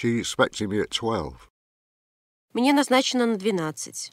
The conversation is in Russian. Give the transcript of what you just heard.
She's expecting me at 12. Мне назначено на 12.